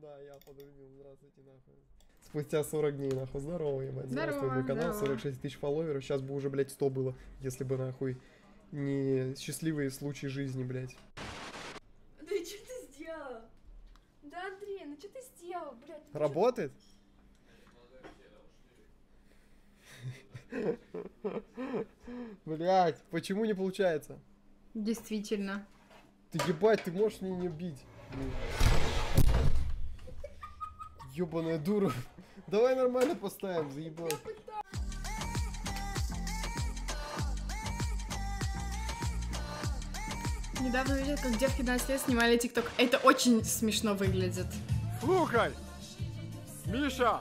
да, я подрубил. Здравствуйте, нахуй. Спустя 40 дней, нахуй. Здорово, ебать. Здравствуй, мой канал. здорово. 46 тысяч фолловеров. Сейчас бы уже, блядь, 100 было. Если бы, нахуй, не счастливые случаи жизни, блядь. Да и что ты сделал? Да, Андрей, ну что ты сделал, блядь? Работает? Блять, почему не получается? Действительно. Ты ебать, ты можешь меня не бить. Ёбаная дура. Давай нормально поставим, заебал. Недавно видел, как девки 12 лет снимали тикток. Это очень смешно выглядит. Слухай! Міша!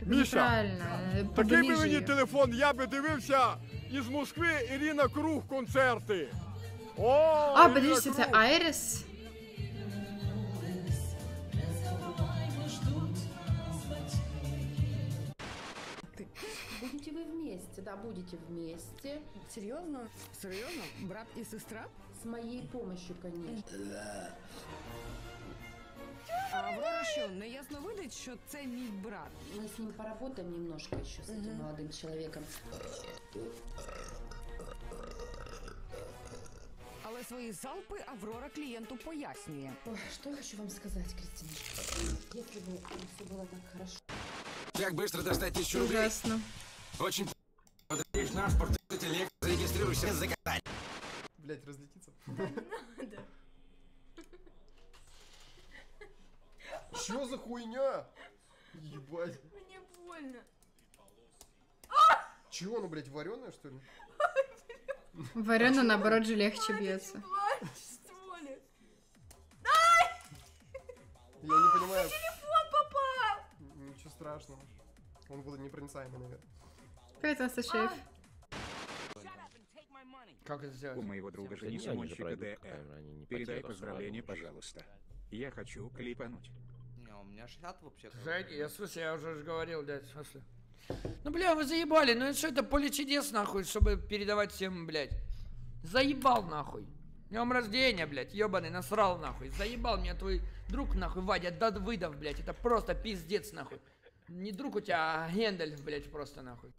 Это Миша, неправильно. э, Такий би поближе. мені телефон, я би дивився із Москви Ірина Круг концерти. О, А, Ірина подождите, это Круг. Айрис? Будете вместе, да, будете вместе. Серйозно? Серйозно? Брат і сестра? С моей помощью, конечно. А Аврора що, неясно видить, що це мій брат. Мы с ним поработаем немножко еще, с этим молодым человеком. Але свої залпи Аврора клієнту пояснює. Ой, что я хочу вам сказать, Кристина? Если бы все было так хорошо. Как быстро достать тысячу рублей? Ужасно. Очень подождешь наш портфель, зарегистрируйся за Блять, разлетится. Надо. Чё за хуйня? Ебать. Мне больно. Чего оно, блять, вареное, что ли? Варена, наоборот, же легче бьется. Я не понимаю. Телефон попал! Ничего страшного. Он будет непроницаемый, наверное. Как это, шеф? Как это сделать? У моего друга не, же Мончика пройдут, ДР. не Передай поздравления, пожалуйста. Я хочу клипануть. Не, у меня 60 вообще-то. Жень, я смысле, я уже ж говорил, дядь, в смысле. Ну, бля, вы заебали, ну это что это поле чудес, нахуй, чтобы передавать всем, блядь. Заебал, нахуй. Днем рождения, блядь, ебаный, насрал, нахуй. Заебал меня твой друг, нахуй, Вадя Дадвыдов, блядь. Это просто пиздец, нахуй. Не друг у тебя, а Гендель, блядь, просто, нахуй.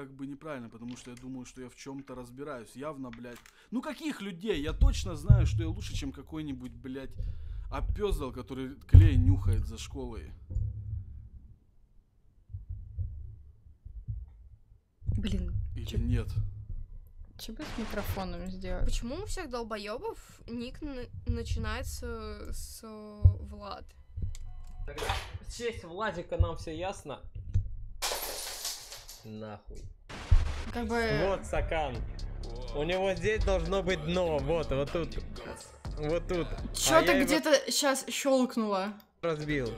Как бы неправильно, потому что я думаю, что я в чем-то разбираюсь. Явно, блядь. Ну каких людей? Я точно знаю, что я лучше, чем какой-нибудь, блядь, опездал, который клей нюхает за школой. Блин, Или Чё- нет? что бы с микрофоном сделать? Почему у всех долбоебов ник на- начинается с Влад? Честь Владика нам все ясно. Нахуй. Как бы... Вот стакан. У него здесь должно быть дно. Вот, вот тут. Вот тут. А я Что-то его где-то сейчас щелкнуло. разбил.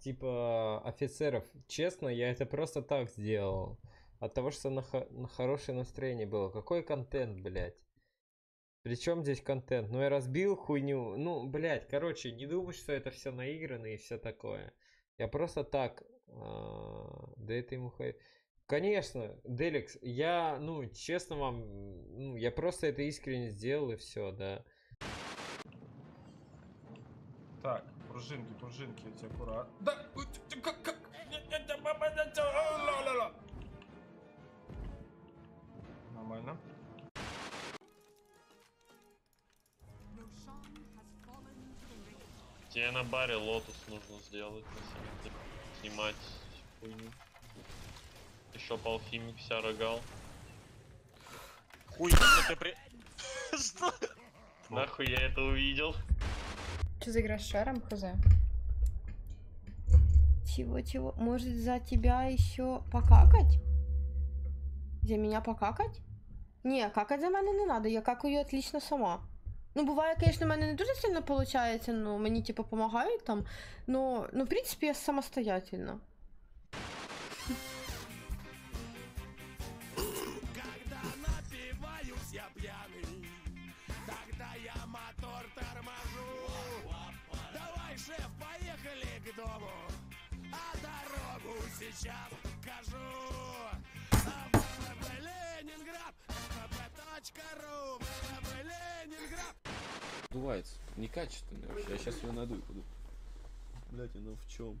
Типа офицеров. Честно, я это просто так сделал. От того, что на, хо- на хорошее настроение было. Какой контент, блядь? Причем здесь контент? Ну я разбил хуйню. Ну, блядь, короче, не думай, что это все наиграно и все такое. Я просто так. А, Да это ему хай- Конечно, Деликс, я, ну, честно вам, ну, я просто это искренне сделал и все, да. Так, пружинки, пружинки, эти аккурат. Да, как, как? Нормально. Тебе на баре lotus нужно сделать, на самом деле. Снимать хуйню. Еще по алхимик вся рогал. Хуй, ты при... Что? Нахуй я это увидел? Что за игра с шаром, хз? Чего-чего? Может за тебя еще покакать? За меня покакать? Ні, какать за мене не надо, я какаю отлично сама. Ну, буває, звісно, в мене не дуже сильно виходить, ну, мені, типу, допомагають там. Ну, ну, в принципі, я самостоятельно. Когда напиваюсь Дувается. Некачественный вообще. Я сейчас ее надую буду. Блять, она в чем?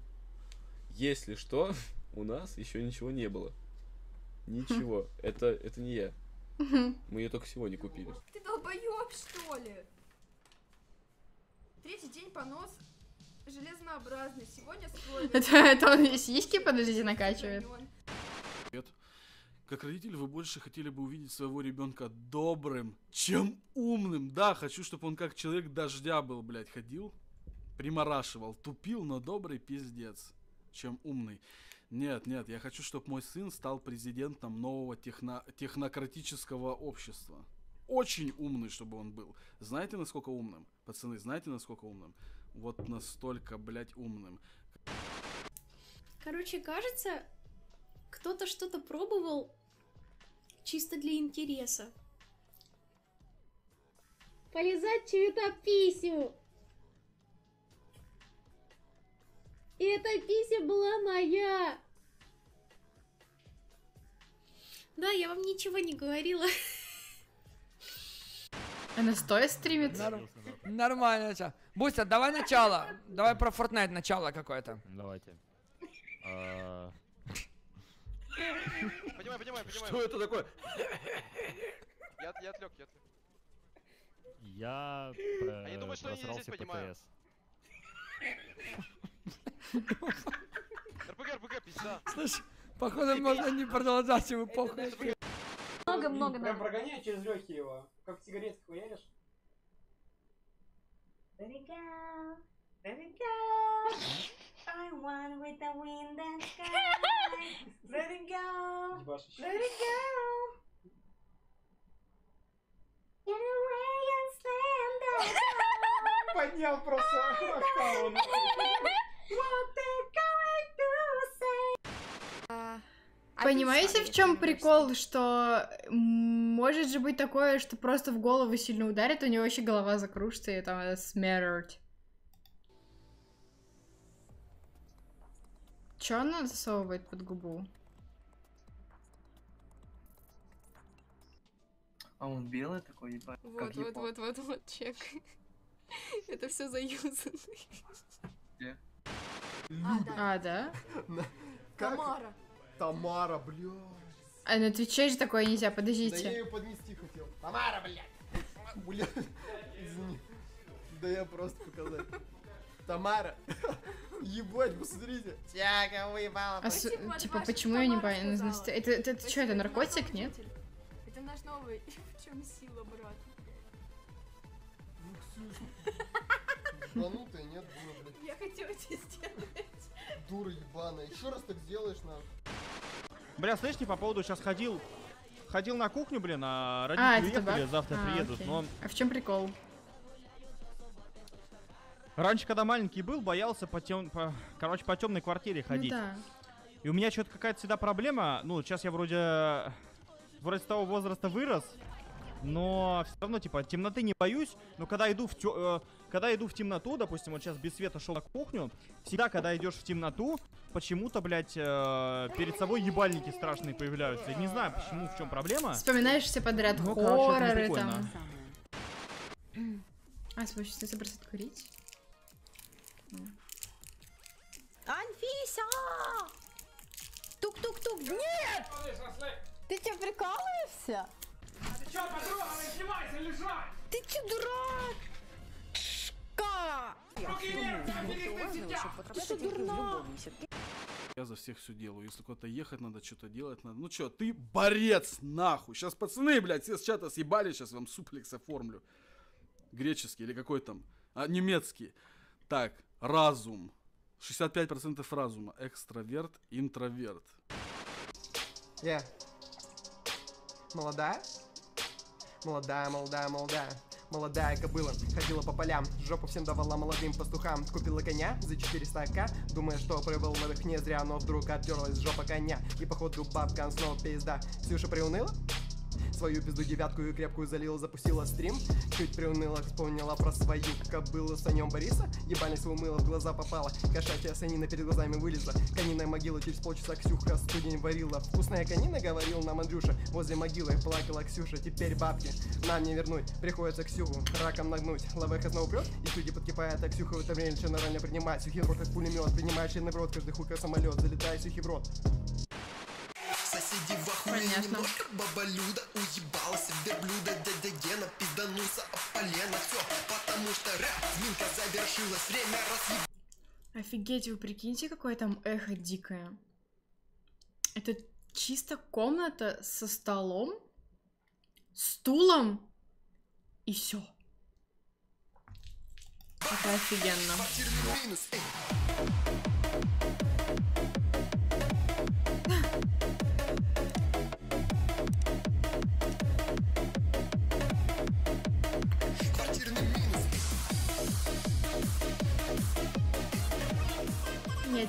Если что, у нас еще ничего не было. Ничего. Это, это не я. Мы ее только сегодня купили. Ты долбоёб, что ли? Третий день понос железнообразный. Сегодня скроем. Это, это он сиськи, подождите, накачивает. Как родитель, вы больше хотели бы увидеть своего ребенка добрым, чем умным. Да, хочу, чтобы он как человек дождя был, блядь, ходил, приморашивал, тупил, но добрый пиздец, чем умный. Нет, нет, я хочу, чтобы мой сын стал президентом нового техно технократического общества. Очень умный, чтобы он был. Знаете, насколько умным? Пацаны, знаете, насколько умным? Вот настолько, блядь, умным. Короче, кажется, кто-то что-то пробовал чисто для интереса. Полезать чью-то писю. И эта пися была моя. Да, я вам ничего не говорила. Она стоя стримит? Нормально, начало. Бустя, давай начало. Давай про Fortnite начало какое-то. Давайте. Поднимай, поднимай, поднимай. Что это такое? Я, я отвлек, я отвлек. Я А я думаю, что они здесь понимают. РПГ, РПГ, пизда. Слышь, походу можно не продолжать ему похуй. Много-много Прям прогоняй через легкие его. Как сигаретку хуяришь. Let it go, let it go. I want with the wind and sky. Let it go, let it go. Get away and stand up. Поднял просто октаву. What they going to say? Понимаете, в чем прикол, что может же быть такое, что просто в голову сильно ударит, у него вообще голова закружится, и там э, смерть. Чё она засовывает под губу? А он белый такой, ебать. Вот, вот, вот, вот, вот, чек. Это все заюзано. А, да? Как? Тамара. Тамара, бля. А на Твиче же такое нельзя, Да я подождите. ее поднести хотел. Тамара, блядь. Бля. Извини. Да я просто показать. Тамара. Ебать, посмотрите. Тяга выебала. А с- типа, почему я не поняла? Это, это, это, что, это наркотик, нет? Это наш новый. В чем сила, брат? Ебанутая, нет, дура, блядь. Я хотела тебе сделать. Дура ебаная. Еще раз так сделаешь, нахуй. Бля, слышь, не по поводу сейчас ходил. Ходил на кухню, блин, а А, родители это уехали, завтра А, приедут. окей. Но А в чем прикол? Раньше, когда маленький был, боялся по тем, по, короче, по темной квартире ходить. Ну да. И у меня что-то какая-то всегда проблема. Ну, сейчас я вроде вроде с того возраста вырос, но все равно, типа, темноты не боюсь. Но когда иду в тё- э, когда иду в темноту, допустим, вот сейчас без света шел на кухню, всегда, когда идешь в темноту, почему-то, блядь, э, перед собой ебальники страшные появляются. Я не знаю, почему, в чем проблема. Вспоминаешь все подряд Ну, короче, хорроры прикольно. там. А, слушай, ты собрался курить? Анфиса! Тук-тук-тук! Нет! Ты что, прикалываешься? Ты чё, подруга, снимайся, лежать! Ты чё, дурак? Шка! Ты что, дурна? Я за всех все делаю. Если куда-то ехать надо, что-то делать надо. Ну чё, ты борец, нахуй. Сейчас пацаны, блядь, все с чата съебали, сейчас вам суплекс оформлю. Греческий или какой там? А, немецкий. Так, разум. 65% разума. Экстраверт, интроверт. Я. Молодая? Молодая, молодая, молодая. Молодая кобыла ходила по полям, жопу всем давала молодым пастухам. Купила коня за 400к, думая, что привел новых не зря, но вдруг оттерлась жопа коня. И походу бабка снова пизда. Ксюша приуныла? Свою пизду девятку и крепкую залила, запустила стрим. Чуть приуныла, вспомнила про свою кобылу санем Бориса. Ебальность умыла, в глаза попала. Кошачья санина перед глазами вылезла. Кониная могила, через полчаса Ксюха студень варила. Вкусная конина, говорил нам Андрюша. Возле могилы плакала Ксюша. Теперь бабки нам не вернуть. Приходится Ксюху раком нагнуть. Лавеха снова прет, и судьи подкипает, а Ксюха в это время нормально принимает. Сухий рот, как пулемет. Принимает члены в рот, каждый хуй как самолет. Залетает Сухий в рот. Ахуе немножко баба Люда уебалась в верблюда дядя Гена пизданулся об полено все потому что рэп зминка завершилась время разъеб... Офигеть, вы прикиньте, какое там эхо дикое. Это чисто комната со столом, стулом и все. Это офигенно.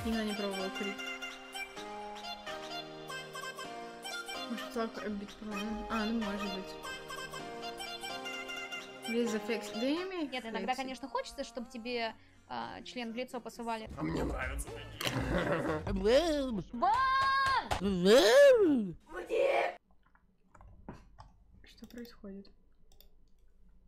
Никогда не пробовала курить. Может, так бить правильно? А, ну может быть. Без эффекс. Да я имею Нет, иногда, конечно, хочется, чтобы тебе а, член в лицо посывали. А мне нравится. Что происходит?